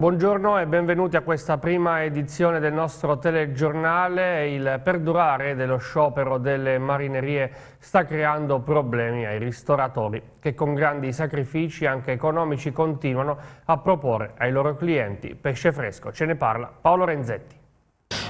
Buongiorno e benvenuti a questa prima edizione del nostro telegiornale. Il perdurare dello sciopero delle marinerie sta creando problemi ai ristoratori che con grandi sacrifici anche economici continuano a proporre ai loro clienti pesce fresco. Ce ne parla Paolo Renzetti.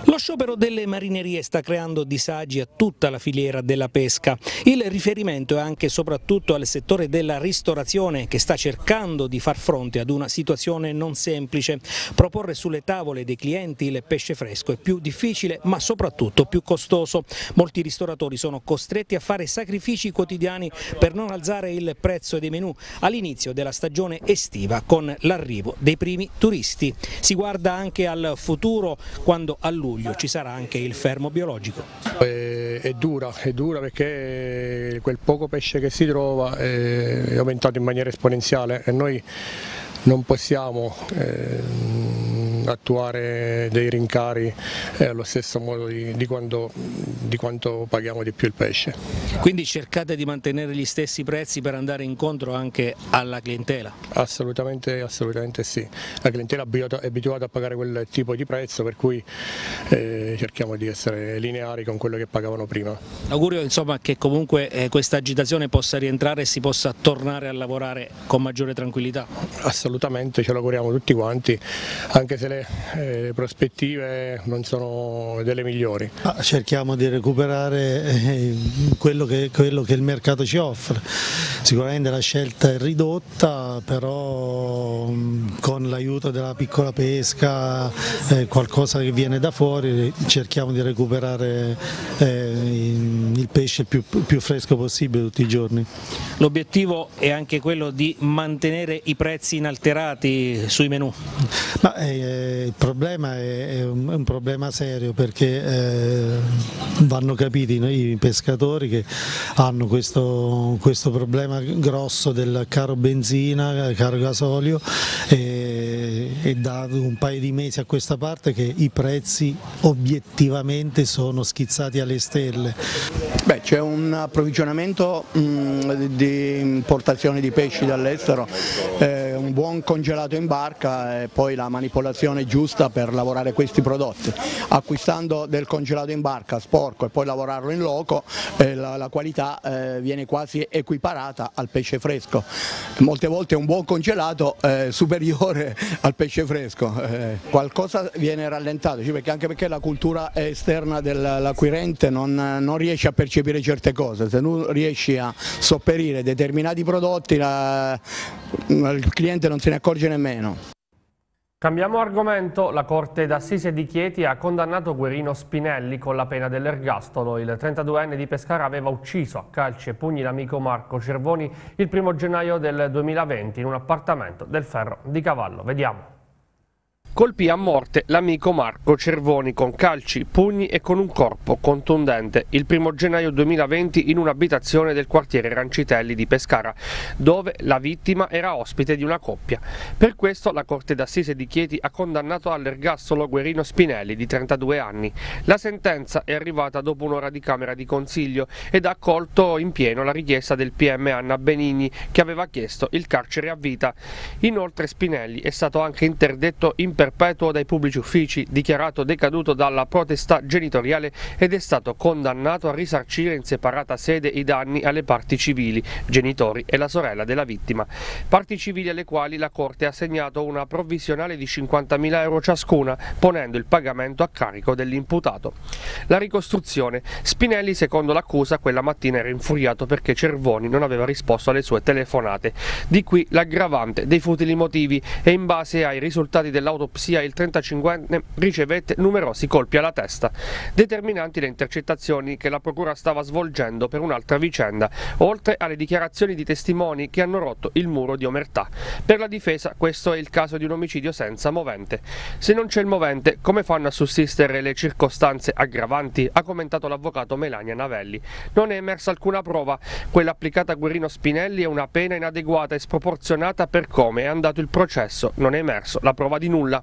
Lo sciopero delle marinerie sta creando disagi a tutta la filiera della pesca. Il riferimento è anche e soprattutto al settore della ristorazione che sta cercando di far fronte ad una situazione non semplice. Proporre sulle tavole dei clienti il pesce fresco è più difficile ma soprattutto più costoso. Molti ristoratori sono costretti a fare sacrifici quotidiani per non alzare il prezzo dei menù all'inizio della stagione estiva con l'arrivo dei primi turisti. Si guarda anche al futuro quando a luglio luglio ci sarà anche il fermo biologico. È, è, dura, è dura perché quel poco pesce che si trova è aumentato in maniera esponenziale e noi non possiamo eh, attuare dei rincari eh, allo stesso modo di, di, quando, di, quanto paghiamo di più il pesce. Quindi cercate di mantenere gli stessi prezzi per andare incontro anche alla clientela? Assolutamente, assolutamente sì, la clientela è abituata a pagare quel tipo di prezzo per cui eh, cerchiamo di essere lineari con quello che pagavano prima. L'augurio insomma che comunque eh, questa agitazione possa rientrare e si possa tornare a lavorare con maggiore tranquillità? Assolutamente, ce lo auguriamo tutti quanti, anche se le le, prospettive non sono delle migliori. Ah, cerchiamo di recuperare eh, quello che, quello che il mercato ci offre, sicuramente la scelta è ridotta, però mm, con l'aiuto della piccola pesca, eh, qualcosa che viene da fuori, cerchiamo di recuperare eh, il pesce più, più fresco possibile tutti i giorni. L'obiettivo è anche quello di mantenere i prezzi inalterati sui menù? Ma, eh, il problema è, un, è, un, problema serio perché eh, vanno capiti i pescatori che hanno questo, questo, problema grosso del caro benzina, caro gasolio e, e da un paio di mesi a questa parte che i prezzi obiettivamente sono schizzati alle stelle. C'è un approvvigionamento mh, di importazione di pesci dall'estero, eh, un buon congelato in barca e poi la manipolazione giusta per lavorare questi prodotti. Acquistando del congelato in barca sporco e poi lavorarlo in loco eh, la, la, qualità eh, viene quasi equiparata al pesce fresco. Molte volte un buon congelato è eh, superiore al pesce fresco. Eh, qualcosa viene rallentato, perché anche perché la cultura esterna dell'acquirente non, non riesce a percepire certe cose, se non riesci a sopperire determinati prodotti la, il cliente non se ne accorge nemmeno. Cambiamo argomento, la Corte d'Assise di Chieti ha condannato Guerino Spinelli con la pena dell'ergastolo. Il 32enne di Pescara aveva ucciso a calci e pugni l'amico Marco Cervoni il primo gennaio del 2020 in un appartamento del Ferro di Cavallo. Vediamo colpì a morte l'amico Marco Cervoni con calci, pugni e con un corpo contundente il primo gennaio 2020 in un'abitazione del quartiere Rancitelli di Pescara, dove la vittima era ospite di una coppia. Per questo la Corte d'Assise di Chieti ha condannato all'ergastolo Guerino Spinelli di 32 anni. La sentenza è arrivata dopo un'ora di Camera di Consiglio ed ha accolto in pieno la richiesta del PM Anna Benigni che aveva chiesto il carcere a vita. Inoltre Spinelli è stato anche interdetto in perpetuo dai pubblici uffici, dichiarato decaduto dalla potestà genitoriale ed è stato condannato a risarcire in separata sede i danni alle parti civili, genitori e la sorella della vittima. Parti civili alle quali la Corte ha assegnato una provvisionale di 50.000 euro ciascuna, ponendo il pagamento a carico dell'imputato. La ricostruzione. Spinelli, secondo l'accusa, quella mattina era infuriato perché Cervoni non aveva risposto alle sue telefonate. Di qui l'aggravante dei futili motivi e in base ai risultati dell'autopsia l'autopsia il 35enne ricevette numerosi colpi alla testa, determinanti le intercettazioni che la procura stava svolgendo per un'altra vicenda, oltre alle dichiarazioni di testimoni che hanno rotto il muro di omertà. Per la difesa questo è il caso di un omicidio senza movente. Se non c'è il movente, come fanno a sussistere le circostanze aggravanti? Ha commentato l'avvocato Melania Navelli. Non è emersa alcuna prova, quella applicata a Guerino Spinelli è una pena inadeguata e sproporzionata per come è andato il processo, non è emerso la prova di nulla nulla.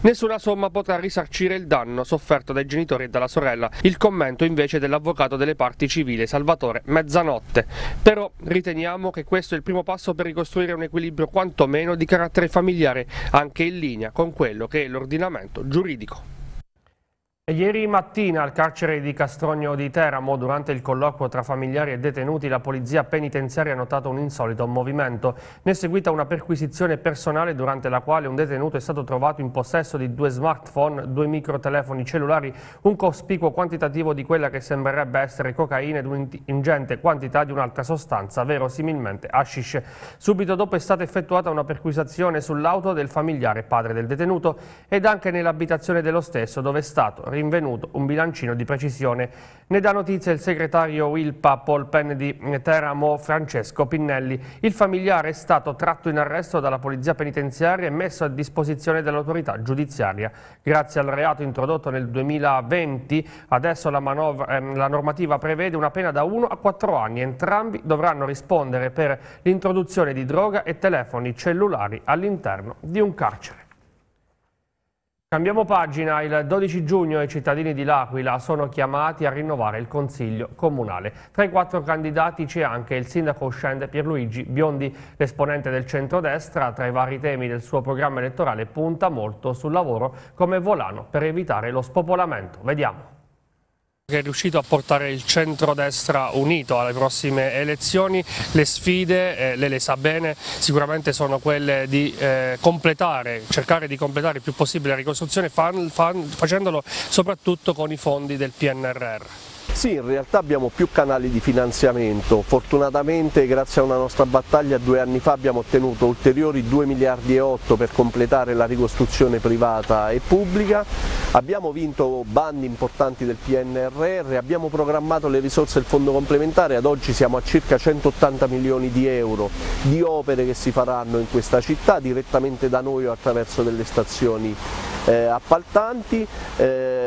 Nessuna somma potrà risarcire il danno sofferto dai genitori e dalla sorella. Il commento invece dell'avvocato delle parti civili Salvatore Mezzanotte. Però riteniamo che questo è il primo passo per ricostruire un equilibrio quantomeno di carattere familiare, anche in linea con quello che è l'ordinamento giuridico. Ieri mattina al carcere di Castrogno di Teramo, durante il colloquio tra familiari e detenuti, la polizia penitenziaria ha notato un insolito movimento. Ne è seguita una perquisizione personale durante la quale un detenuto è stato trovato in possesso di due smartphone, due microtelefoni cellulari, un cospicuo quantitativo di quella che sembrerebbe essere cocaina ed un'ingente quantità di un'altra sostanza, verosimilmente hashish. Subito dopo è stata effettuata una perquisizione sull'auto del familiare padre del detenuto ed anche nell'abitazione dello stesso, dove è stato rinvenuto un bilancino di precisione. Ne dà notizia il segretario Wilpa Polpen di Teramo Francesco Pinnelli. Il familiare è stato tratto in arresto dalla polizia penitenziaria e messo a disposizione dell'autorità giudiziaria. Grazie al reato introdotto nel 2020, adesso la, manovra, ehm, la normativa prevede una pena da 1 a 4 anni. Entrambi dovranno rispondere per l'introduzione di droga e telefoni cellulari all'interno di un carcere. Cambiamo pagina, il 12 giugno i cittadini di L'Aquila sono chiamati a rinnovare il Consiglio Comunale. Tra i quattro candidati c'è anche il sindaco uscente Pierluigi Biondi, l'esponente del centrodestra, tra i vari temi del suo programma elettorale punta molto sul lavoro come volano per evitare lo spopolamento. Vediamo che è riuscito a portare il centrodestra unito alle prossime elezioni. Le sfide, eh, lei le sa bene, sicuramente sono quelle di eh, completare, cercare di completare il più possibile la ricostruzione fan, fan, facendolo soprattutto con i fondi del PNRR. Sì, in realtà abbiamo più canali di finanziamento, fortunatamente grazie a una nostra battaglia due anni fa abbiamo ottenuto ulteriori 2 miliardi e 8 per completare la ricostruzione privata e pubblica, abbiamo vinto bandi importanti del PNRR, abbiamo programmato le risorse del fondo complementare, ad oggi siamo a circa 180 milioni di euro di opere che si faranno in questa città direttamente da noi o attraverso delle stazioni eh, appaltanti, eh,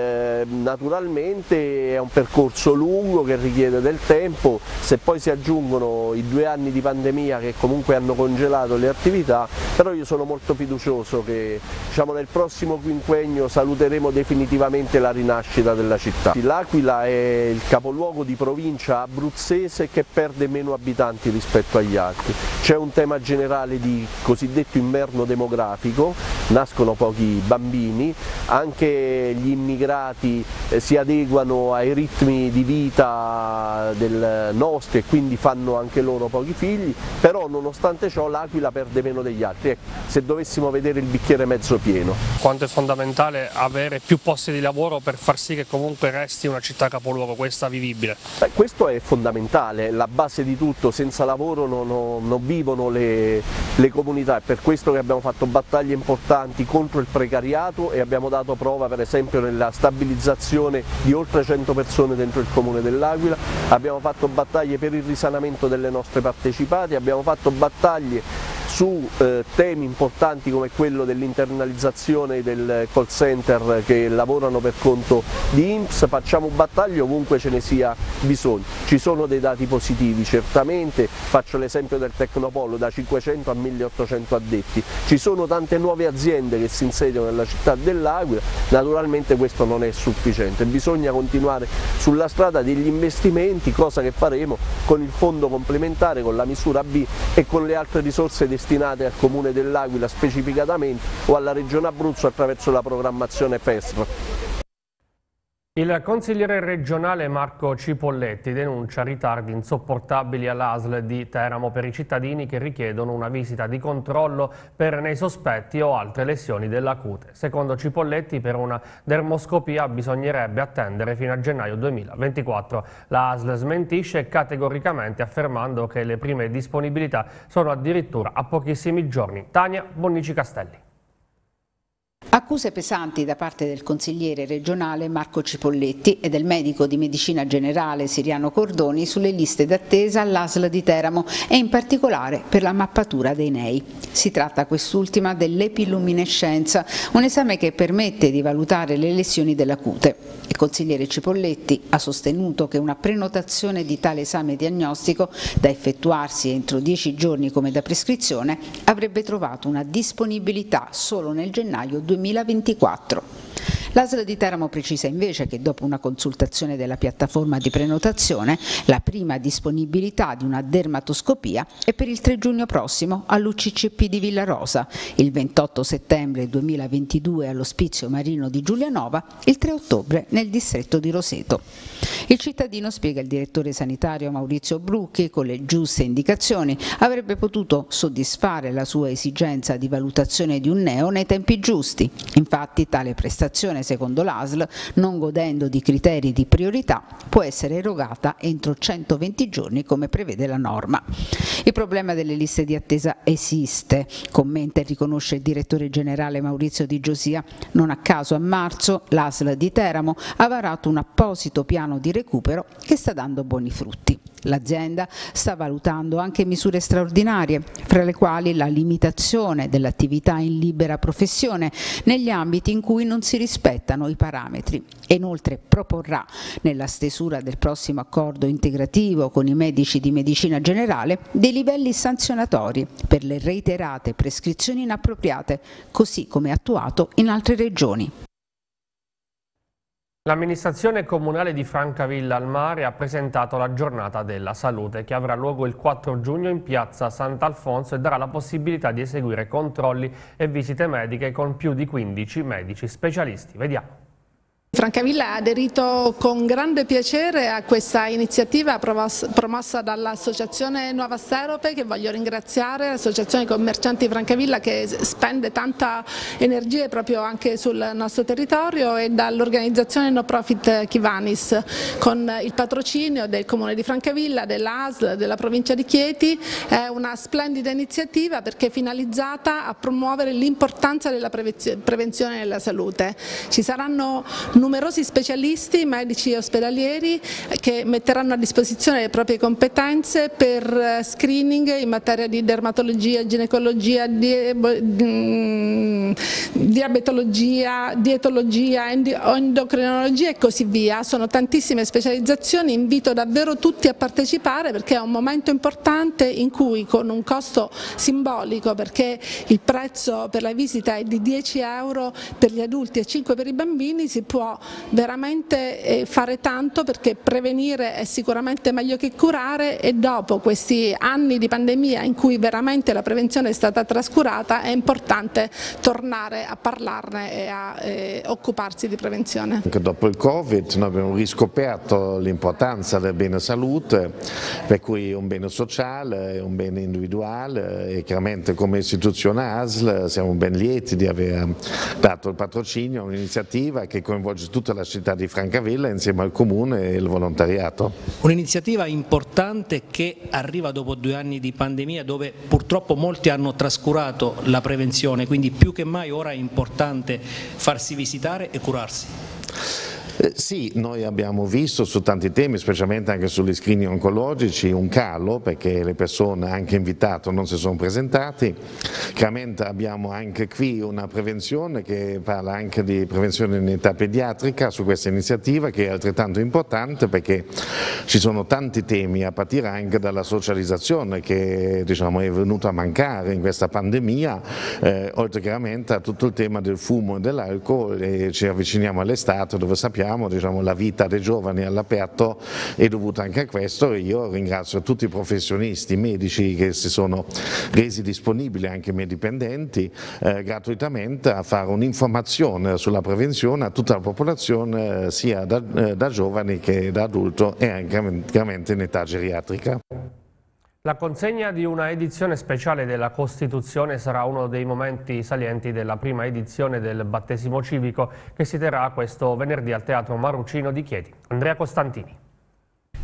naturalmente è un percorso lungo che richiede del tempo, se poi si aggiungono i due anni di pandemia che comunque hanno congelato le attività, però io sono molto fiducioso che diciamo, nel prossimo quinquennio saluteremo definitivamente la rinascita della città. L'Aquila è il capoluogo di provincia abruzzese che perde meno abitanti rispetto agli altri, c'è un tema generale di cosiddetto inverno demografico, nascono pochi bambini, anche gli immigrati eh, si adeguano ai ritmi di vita del nostro e quindi fanno anche loro pochi figli, però nonostante ciò l'Aquila perde meno degli altri, ecco, se dovessimo vedere il bicchiere mezzo pieno. Quanto è fondamentale avere più posti di lavoro per far sì che comunque resti una città capoluogo, questa vivibile? Beh, questo è fondamentale, la base di tutto, senza lavoro non, non, non vivono le, le comunità, è per questo che abbiamo fatto battaglie importanti contro il precariato e abbiamo dato prova per esempio nella stabilizzazione di oltre 100 persone dentro il comune dell'Aquila, abbiamo fatto battaglie per il risanamento delle nostre partecipate, abbiamo fatto battaglie su eh, temi importanti come quello dell'internalizzazione del call center che lavorano per conto di INPS, facciamo battaglie ovunque ce ne sia bisogno. Ci sono dei dati positivi certamente, faccio l'esempio del Tecnopolo da 500 a 1800 addetti, ci sono tante nuove aziende che si insediano nella città dell'Aquila, naturalmente questo non è sufficiente, bisogna continuare sulla strada degli investimenti, cosa che faremo con il fondo complementare, con la misura B e con le altre risorse destinate destinate al Comune dell'Aquila specificatamente o alla Regione Abruzzo attraverso la programmazione FESR. Il consigliere regionale Marco Cipolletti denuncia ritardi insopportabili all'ASL di Teramo per i cittadini che richiedono una visita di controllo per nei sospetti o altre lesioni della cute. Secondo Cipolletti per una dermoscopia bisognerebbe attendere fino a gennaio 2024. La ASL smentisce categoricamente affermando che le prime disponibilità sono addirittura a pochissimi giorni. Tania Bonnici Castelli. Accuse pesanti da parte del consigliere regionale Marco Cipolletti e del medico di medicina generale Siriano Cordoni sulle liste d'attesa all'ASL di Teramo e in particolare per la mappatura dei NEI. Si tratta quest'ultima dell'epiluminescenza, un esame che permette di valutare le lesioni della cute. Il consigliere Cipolletti ha sostenuto che una prenotazione di tale esame diagnostico, da effettuarsi entro 10 giorni come da prescrizione, avrebbe trovato una disponibilità solo nel gennaio 2020 2024. L'ASL di Teramo precisa invece che dopo una consultazione della piattaforma di prenotazione la prima disponibilità di una dermatoscopia è per il 3 giugno prossimo all'UCCP di Villarosa, il 28 settembre 2022 all'Ospizio Marino di Giulianova, il 3 ottobre nel distretto di Roseto. Il cittadino, spiega il direttore sanitario Maurizio Brucchi, con le giuste indicazioni avrebbe potuto soddisfare la sua esigenza di valutazione di un neo nei tempi giusti. Infatti tale prestazione secondo l'ASL, non godendo di criteri di priorità, può essere erogata entro 120 giorni come prevede la norma. Il problema delle liste di attesa esiste, commenta e riconosce il direttore generale Maurizio Di Giosia. Non a caso a marzo l'ASL di Teramo ha varato un apposito piano di recupero che sta dando buoni frutti. L'azienda sta valutando anche misure straordinarie, fra le quali la limitazione dell'attività in libera professione negli ambiti in cui non si rispettano i parametri inoltre proporrà nella stesura del prossimo accordo integrativo con i medici di medicina generale dei livelli sanzionatori per le reiterate prescrizioni inappropriate, così come attuato in altre regioni. L'amministrazione comunale di Francavilla al Mare ha presentato la giornata della salute che avrà luogo il 4 giugno in piazza Sant'Alfonso e darà la possibilità di eseguire controlli e visite mediche con più di 15 medici specialisti. Vediamo. Francavilla ha aderito con grande piacere a questa iniziativa promossa dall'associazione Nuova Sterope che voglio ringraziare, l'associazione commercianti Francavilla che spende tanta energia proprio anche sul nostro territorio e dall'organizzazione no profit Kivanis con il patrocinio del comune di Francavilla, dell'ASL, della provincia di Chieti, è una splendida iniziativa perché è finalizzata a promuovere l'importanza della prevenzione della salute. Ci saranno numerosi specialisti, medici ospedalieri che metteranno a disposizione le proprie competenze per eh, screening in materia di dermatologia, ginecologia, mm, diabetologia, dietologia, endocrinologia e così via. Sono tantissime specializzazioni, invito davvero tutti a partecipare perché è un momento importante in cui con un costo simbolico perché il prezzo per la visita è di 10 euro per gli adulti e 5 per i bambini si può veramente eh, fare tanto perché prevenire è sicuramente meglio che curare e dopo questi anni di pandemia in cui veramente la prevenzione è stata trascurata è importante tornare a parlarne e a eh, occuparsi di prevenzione. Anche dopo il Covid noi abbiamo riscoperto l'importanza del bene salute, per cui un bene sociale, un bene individuale e chiaramente come istituzione ASL siamo ben lieti di aver dato il patrocinio a un'iniziativa che coinvolge coinvolge tutta la città di Francavilla insieme al comune e il volontariato. Un'iniziativa importante che arriva dopo due anni di pandemia dove purtroppo molti hanno trascurato la prevenzione, quindi più che mai ora è importante farsi visitare e curarsi. Eh, sì, noi abbiamo visto su tanti temi, specialmente anche sugli screening oncologici, un calo perché le persone anche invitate non si sono presentati. Chiaramente abbiamo anche qui una prevenzione che parla anche di prevenzione in età pediatrica su questa iniziativa che è altrettanto importante perché ci sono tanti temi a partire anche dalla socializzazione che diciamo, è venuta a mancare in questa pandemia, eh, oltre chiaramente a tutto il tema del fumo e dell'alcol e ci avviciniamo all'estate dove sappiamo sappiamo diciamo, la vita dei giovani all'aperto è dovuta anche a questo e io ringrazio tutti i professionisti, i medici che si sono resi disponibili, anche i miei dipendenti, eh, gratuitamente a fare un'informazione sulla prevenzione a tutta la popolazione eh, sia da, eh, da giovani che da adulto e anche in età geriatrica. La consegna di una edizione speciale della Costituzione sarà uno dei momenti salienti della prima edizione del battesimo civico che si terrà questo venerdì al Teatro Marucino di Chieti. Andrea Costantini.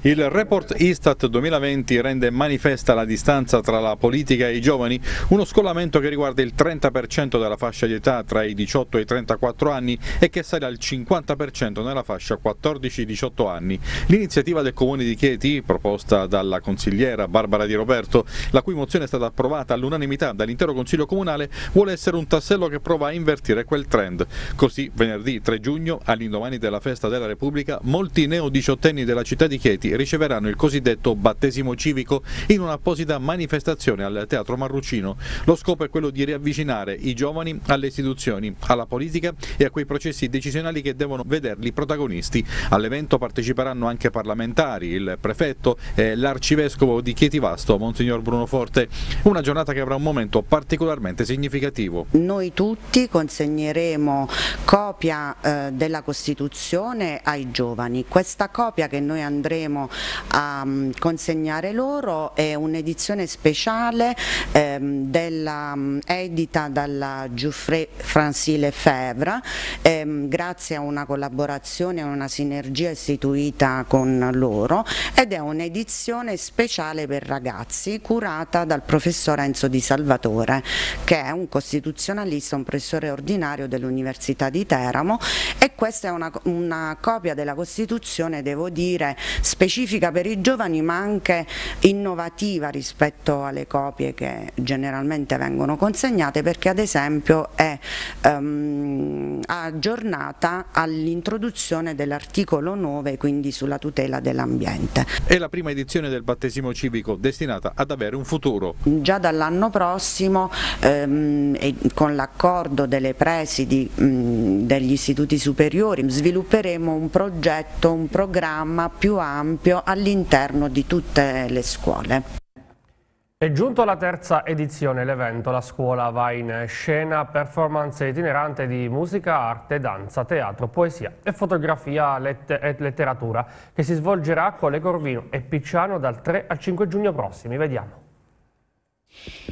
Il report Istat 2020 rende manifesta la distanza tra la politica e i giovani, uno scollamento che riguarda il 30% della fascia di età tra i 18 e i 34 anni e che sale al 50% nella fascia 14-18 anni. L'iniziativa del Comune di Chieti, proposta dalla consigliera Barbara Di Roberto, la cui mozione è stata approvata all'unanimità dall'intero Consiglio Comunale, vuole essere un tassello che prova a invertire quel trend. Così, venerdì 3 giugno, all'indomani della festa della Repubblica, molti neo-diciottenni della città di Chieti riceveranno il cosiddetto battesimo civico in un'apposita manifestazione al Teatro Marrucino. Lo scopo è quello di riavvicinare i giovani alle istituzioni, alla politica e a quei processi decisionali che devono vederli protagonisti. All'evento parteciperanno anche parlamentari, il prefetto e l'arcivescovo di Chietivasto, Monsignor Bruno Forte. Una giornata che avrà un momento particolarmente significativo. Noi tutti consegneremo copia eh, della Costituzione ai giovani. Questa copia che noi andremo a um, consegnare loro. È un'edizione speciale ehm, della, um, edita dalla Giuffre Francile Fevre ehm, grazie a una collaborazione e una sinergia istituita con loro ed è un'edizione speciale per ragazzi curata dal professor Enzo Di Salvatore che è un costituzionalista, un professore ordinario dell'Università di Teramo e questa è una, una copia della Costituzione devo dire specifica specifica per i giovani ma anche innovativa rispetto alle copie che generalmente vengono consegnate perché ad esempio è um, aggiornata all'introduzione dell'articolo 9 quindi sulla tutela dell'ambiente. È la prima edizione del battesimo civico destinata ad avere un futuro. Già dall'anno prossimo um, con l'accordo delle presidi um, degli istituti superiori svilupperemo un progetto, un programma più ampio ampio all'interno di tutte le scuole. È giunto alla terza edizione l'evento, la scuola va in scena, performance itinerante di musica, arte, danza, teatro, poesia e fotografia e letteratura che si svolgerà con Le Corvino e Picciano dal 3 al 5 giugno prossimi. Vediamo.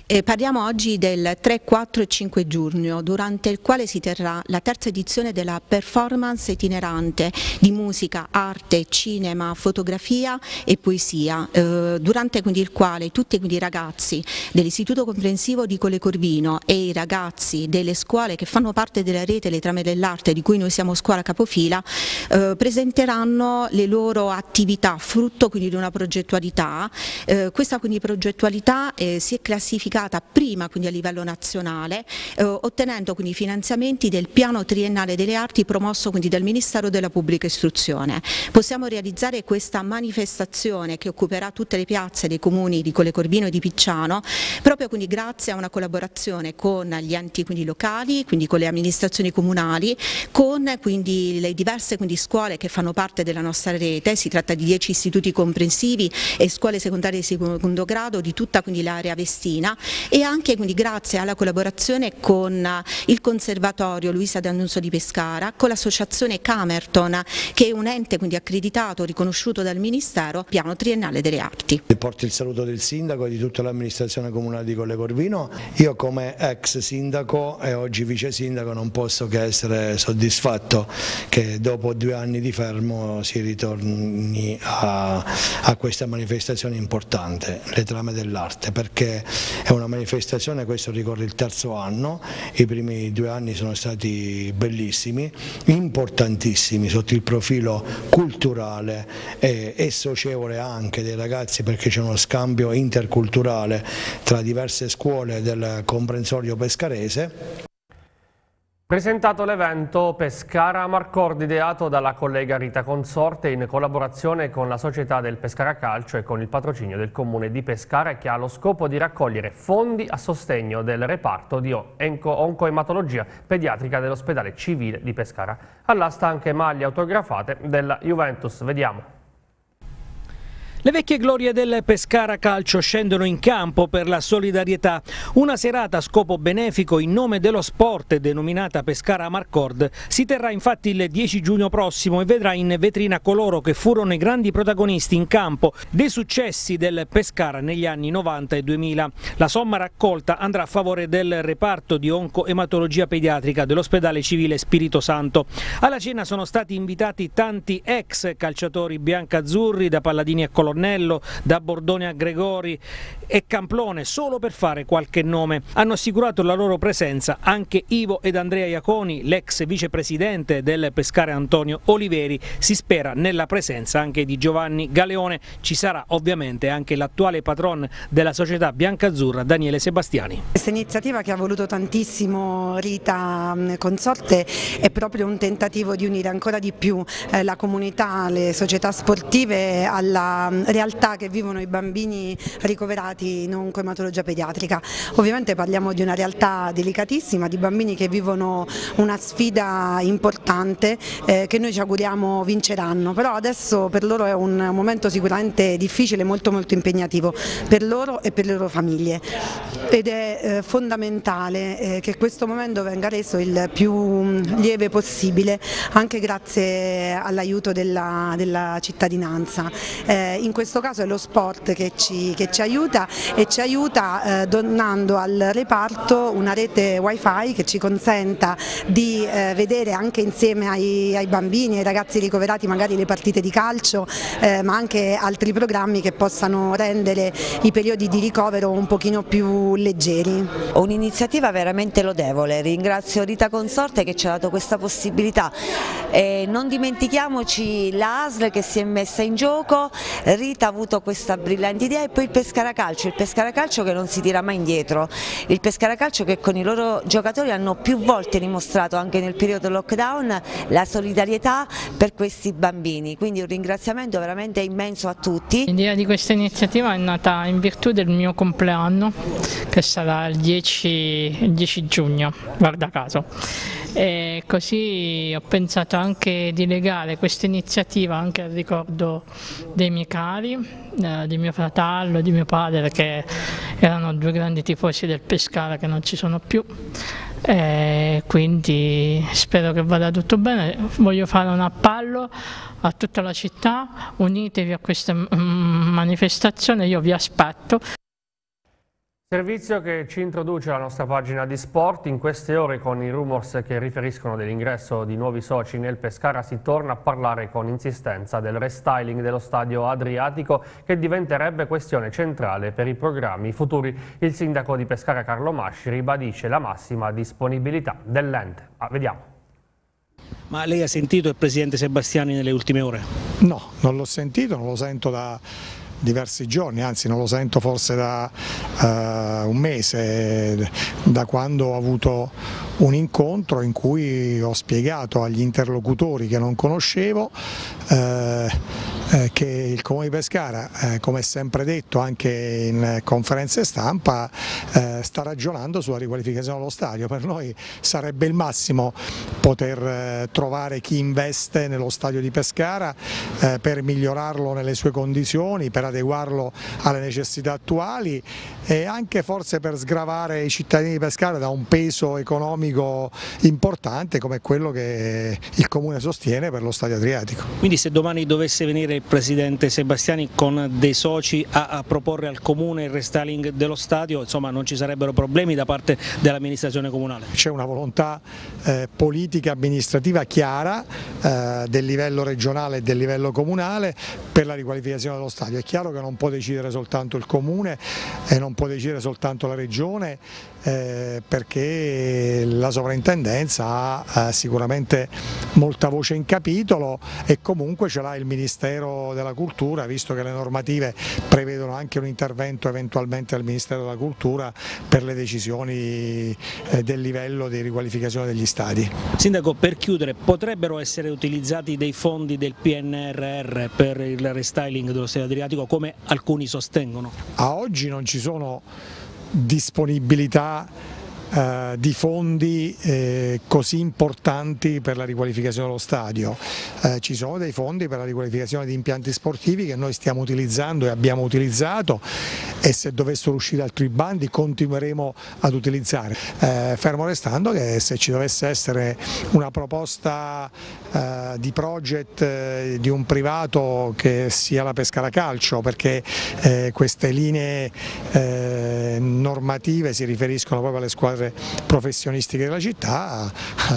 Eh, parliamo oggi del 3, 4 e 5 giugno, durante il quale si terrà la terza edizione della performance itinerante di musica, arte, cinema, fotografia e poesia, eh, durante quindi il quale tutti i ragazzi dell'Istituto Comprensivo di Cole Corvino e i ragazzi delle scuole che fanno parte della rete Le Trame dell'Arte, di cui noi siamo scuola capofila, eh, presenteranno le loro attività, frutto quindi di una progettualità. Eh, questa quindi progettualità eh, si è classificata prima quindi a livello nazionale, eh, ottenendo quindi finanziamenti del piano triennale delle arti promosso quindi dal Ministero della Pubblica Istruzione. Possiamo realizzare questa manifestazione che occuperà tutte le piazze dei comuni di Colle Corvino e di Picciano, proprio quindi grazie a una collaborazione con gli enti quindi locali, quindi con le amministrazioni comunali, con quindi le diverse quindi scuole che fanno parte della nostra rete, si tratta di 10 istituti comprensivi e scuole secondarie di secondo grado di tutta l'area vestina Palestina e anche quindi grazie alla collaborazione con il Conservatorio Luisa D'Annunzio di Pescara, con l'associazione Camerton che è un ente quindi accreditato, riconosciuto dal Ministero, piano triennale delle arti. Porto il saluto del sindaco e di tutta l'amministrazione comunale di Colle Corvino. Io come ex sindaco e oggi vice sindaco non posso che essere soddisfatto che dopo due anni di fermo si ritorni a, a questa manifestazione importante, le trame dell'arte, perché è una manifestazione, questo ricorre il terzo anno, i primi due anni sono stati bellissimi, importantissimi sotto il profilo culturale e, e socievole anche dei ragazzi perché c'è uno scambio interculturale tra diverse scuole del comprensorio pescarese. Presentato l'evento Pescara Marcordi ideato dalla collega Rita Consorte in collaborazione con la società del Pescara Calcio e con il patrocinio del comune di Pescara che ha lo scopo di raccogliere fondi a sostegno del reparto di oncoematologia pediatrica dell'ospedale civile di Pescara. All'asta anche maglie autografate della Juventus. Vediamo. Le vecchie glorie del Pescara Calcio scendono in campo per la solidarietà. Una serata a scopo benefico in nome dello sport denominata Pescara Marcord si terrà infatti il 10 giugno prossimo e vedrà in vetrina coloro che furono i grandi protagonisti in campo dei successi del Pescara negli anni 90 e 2000. La somma raccolta andrà a favore del reparto di oncoematologia pediatrica dell'ospedale civile Spirito Santo. Alla cena sono stati invitati tanti ex calciatori biancazzurri da Palladini a Colonnello Fornello, da Bordone a Gregori e Camplone, solo per fare qualche nome. Hanno assicurato la loro presenza anche Ivo ed Andrea Iaconi, l'ex vicepresidente del Pescare Antonio Oliveri. Si spera nella presenza anche di Giovanni Galeone. Ci sarà ovviamente anche l'attuale patron della società biancazzurra, Daniele Sebastiani. Questa iniziativa che ha voluto tantissimo Rita Consorte è proprio un tentativo di unire ancora di più eh, la comunità, le società sportive alla realtà che vivono i bambini ricoverati in oncoematologia pediatrica. Ovviamente parliamo di una realtà delicatissima, di bambini che vivono una sfida importante eh, che noi ci auguriamo vinceranno, però adesso per loro è un momento sicuramente difficile molto molto impegnativo per loro e per le loro famiglie ed è eh, fondamentale eh, che questo momento venga reso il più mm, lieve possibile anche grazie all'aiuto della, della, cittadinanza. Eh, in questo caso è lo sport che ci, che ci aiuta e ci aiuta eh, donando al reparto una rete wifi che ci consenta di eh, vedere anche insieme ai, ai, bambini, ai ragazzi ricoverati magari le partite di calcio eh, ma anche altri programmi che possano rendere i periodi di ricovero un pochino più leggeri. Un'iniziativa veramente lodevole, ringrazio Rita Consorte che ci ha dato questa possibilità e non dimentichiamoci l'ASL che si è messa in gioco, Rita ha avuto questa brillante idea e poi il Pescara Calcio, il Pescara Calcio che non si tira mai indietro, il Pescara Calcio che con i loro giocatori hanno più volte dimostrato anche nel periodo lockdown la solidarietà per questi bambini, quindi un ringraziamento veramente immenso a tutti. L'idea di questa iniziativa è nata in virtù del mio compleanno che sarà il 10, il 10 giugno, guarda caso e così ho pensato anche di legare questa iniziativa anche al ricordo dei miei cari, eh, di mio fratello, di mio padre che erano due grandi tifosi del Pescara che non ci sono più. E quindi spero che vada tutto bene, voglio fare un appello a tutta la città, unitevi a questa manifestazione, io vi aspetto. Servizio che ci introduce alla nostra pagina di sport, in queste ore con i rumors che riferiscono dell'ingresso di nuovi soci nel Pescara si torna a parlare con insistenza del restyling dello stadio Adriatico che diventerebbe questione centrale per i programmi futuri. Il sindaco di Pescara Carlo Masci ribadisce la massima disponibilità dell'ente. Ah, vediamo. Ma lei ha sentito il Presidente Sebastiani nelle ultime ore? No, non l'ho sentito, non lo sento da diversi giorni, anzi non lo sento forse da uh, un mese, da quando ho avuto un incontro in cui ho spiegato agli interlocutori che non conoscevo eh, che il Comune di Pescara, eh, come sempre detto anche in conferenze stampa, eh, sta ragionando sulla riqualificazione dello stadio. Per noi sarebbe il massimo poter eh, trovare chi investe nello stadio di Pescara eh, per migliorarlo nelle sue condizioni, per adeguarlo alle necessità attuali e anche forse per sgravare i cittadini di Pescara da un peso economico importante come quello che il Comune sostiene per lo stadio Adriatico. Quindi se domani dovesse venire il Presidente Sebastiani con dei soci a, a proporre al Comune il restyling dello stadio, insomma non ci sarebbero problemi da parte dell'amministrazione comunale? C'è una volontà eh, politica amministrativa chiara eh, del livello regionale e del livello comunale per la riqualificazione dello stadio. È chiaro che non può decidere soltanto il Comune e non può decidere soltanto la Regione eh, perché la sovrintendenza ha eh, sicuramente molta voce in capitolo e comunque ce l'ha il Ministero della Cultura visto che le normative prevedono anche un intervento eventualmente del Ministero della Cultura per le decisioni eh, del livello di riqualificazione degli stadi. Sindaco, per chiudere, potrebbero essere utilizzati dei fondi del PNRR per il restyling dello Stadio Adriatico come alcuni sostengono? A oggi non ci sono disponibilità eh, di fondi eh, così importanti per la riqualificazione dello stadio. Eh, ci sono dei fondi per la riqualificazione di impianti sportivi che noi stiamo utilizzando e abbiamo utilizzato e se dovessero uscire altri bandi continueremo ad utilizzare. Eh, fermo restando che se ci dovesse essere una proposta eh, di project di un privato che sia la Pescara Calcio perché queste linee normative si riferiscono proprio alle squadre professionistiche della città,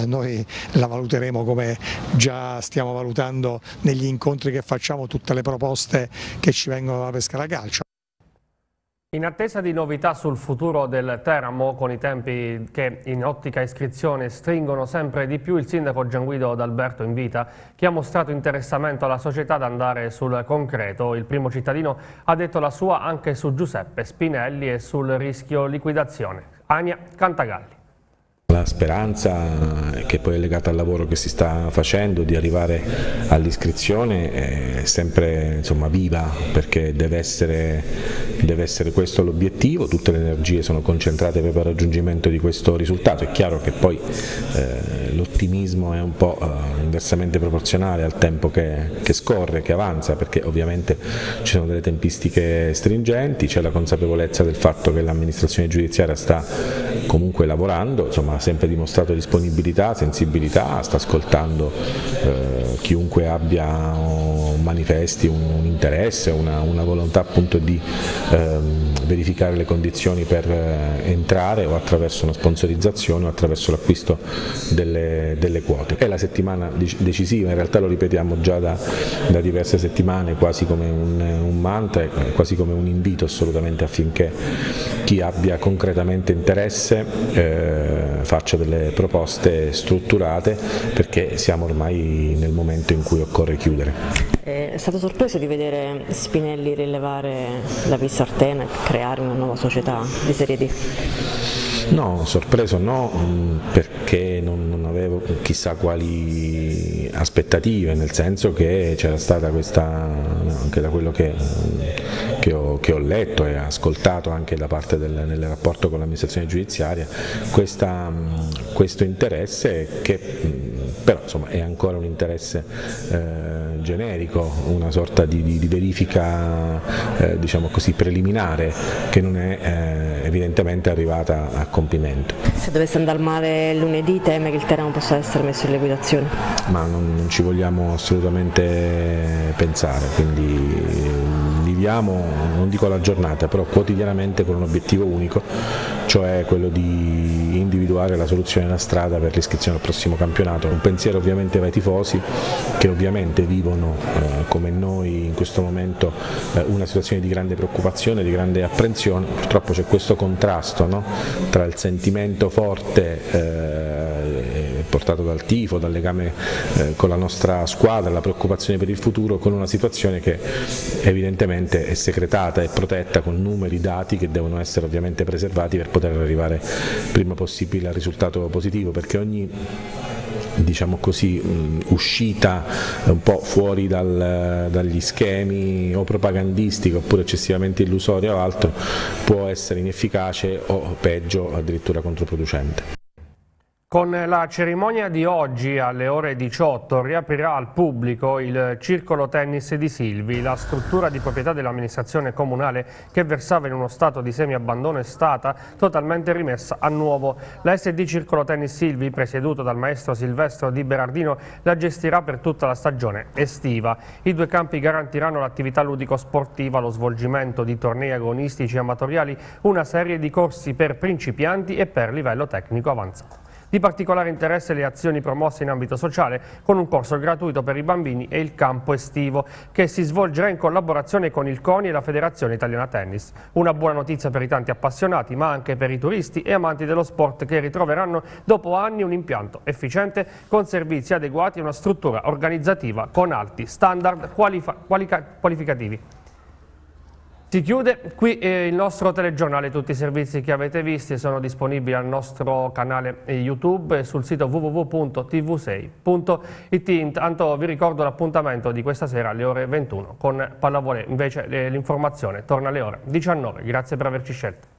noi la valuteremo come già stiamo valutando negli incontri che facciamo tutte le proposte che ci vengono dalla Pescara Calcio. In attesa di novità sul futuro del Teramo, con i tempi che in ottica iscrizione stringono sempre di più, il sindaco Gianguido D'Alberto invita chi ha mostrato interessamento alla società ad andare sul concreto. Il primo cittadino ha detto la sua anche su Giuseppe Spinelli e sul rischio liquidazione. Ania Cantagalli. La speranza che poi è legata al lavoro che si sta facendo di arrivare all'iscrizione è sempre insomma, viva perché deve essere, deve essere questo l'obiettivo, tutte le energie sono concentrate per il raggiungimento di questo risultato, è chiaro che poi eh, l'ottimismo è un po' eh, inversamente proporzionale al tempo che, che, scorre, che avanza perché ovviamente ci sono delle tempistiche stringenti, c'è la consapevolezza del fatto che l'amministrazione giudiziaria sta comunque lavorando, insomma, ha sempre dimostrato disponibilità, sensibilità, sta ascoltando eh, chiunque abbia manifesti un, un interesse, una, una, volontà appunto di ehm, verificare le condizioni per eh, entrare o attraverso una sponsorizzazione o attraverso l'acquisto delle, delle, quote. È la settimana decisiva, in realtà lo ripetiamo già da, da diverse settimane quasi come un, un mantra, quasi come un invito assolutamente affinché chi abbia concretamente interesse eh, faccia delle proposte strutturate perché siamo ormai nel momento in cui occorre chiudere. È stato sorpreso di vedere Spinelli rilevare la pista Artena e creare una nuova società di Serie D? No, sorpreso no, perché non, non, avevo chissà quali aspettative, nel senso che c'era stata questa, anche da quello che, che, ho, che, ho, letto e ascoltato anche da parte del nel rapporto con l'amministrazione giudiziaria, questa, questo interesse che però insomma, è ancora un interesse eh, generico, una sorta di, di, di verifica eh, diciamo così, preliminare che non è eh, evidentemente arrivata a compimento. Se dovesse andare male lunedì teme che il terreno possa essere messo in liquidazione? Ma non, non ci vogliamo assolutamente pensare, quindi viviamo, non dico la giornata, però quotidianamente con un obiettivo unico, cioè quello di individuare la soluzione della strada per l'iscrizione al prossimo campionato. Un pensiero ovviamente ai tifosi che ovviamente vivono eh, come noi in questo momento eh, una situazione di grande preoccupazione, di grande apprensione, purtroppo c'è questo contrasto no? tra il sentimento forte eh, portato dal tifo, dal legame eh, con la nostra squadra, la preoccupazione per il futuro, con una situazione che evidentemente è segretata e protetta con numeri, dati che devono essere ovviamente preservati per poter arrivare prima possibile al risultato positivo perché ogni diciamo così, uscita un po' fuori dal, dagli schemi o propagandistici oppure eccessivamente illusoria o altro può essere inefficace o peggio addirittura controproducente. Con la cerimonia di oggi alle ore 18 riaprirà al pubblico il Circolo Tennis di Silvi. La struttura di proprietà dell'amministrazione comunale che versava in uno stato di semi-abbandono è stata totalmente rimessa a nuovo. La SD Circolo Tennis Silvi, presieduto dal maestro Silvestro Di Berardino, la gestirà per tutta la stagione estiva. I due campi garantiranno l'attività ludico-sportiva, lo svolgimento di tornei agonistici e amatoriali, una serie di corsi per principianti e per livello tecnico avanzato. Di particolare interesse le azioni promosse in ambito sociale con un corso gratuito per i bambini e il campo estivo che si svolgerà in collaborazione con il CONI e la Federazione Italiana Tennis. Una buona notizia per i tanti appassionati ma anche per i turisti e amanti dello sport che ritroveranno dopo anni un impianto efficiente con servizi adeguati e una struttura organizzativa con alti standard qualificativi. Si chiude qui eh, il nostro telegiornale, tutti i servizi che avete visti sono disponibili al nostro canale YouTube sul sito www.tv6.it. Intanto vi ricordo l'appuntamento di questa sera alle ore 21 con Pallavole, invece eh, l'informazione torna alle ore 19. Grazie per averci scelto.